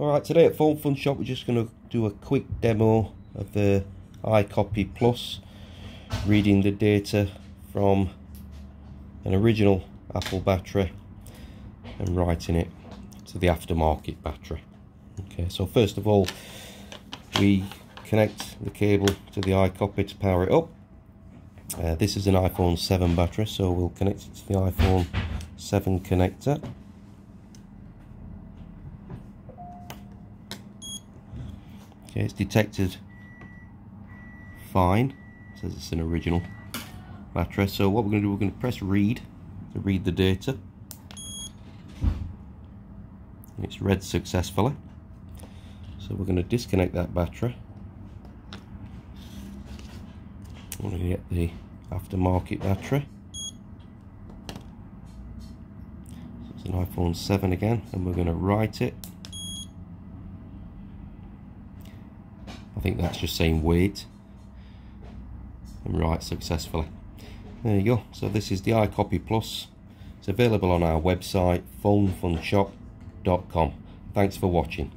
Alright, today at FoneFunShop we're just going to do a quick demo of the iCopy Plus reading the data from an original Apple battery and writing it to the aftermarket battery. Okay, so first of all we connect the cable to the iCopy to power it up. Uh, this is an iPhone 7 battery so we'll connect it to the iPhone 7 connector. Okay, it's detected fine. It says it's an original battery. So what we're going to do, we're going to press read to read the data. It's read successfully. So we're going to disconnect that battery. I'm going to get the aftermarket battery. So it's an iPhone 7 again, and we're going to write it I think that's just saying wait and write successfully. There you go. So this is the iCopy Plus. It's available on our website, fonefunshop.com. Thanks for watching.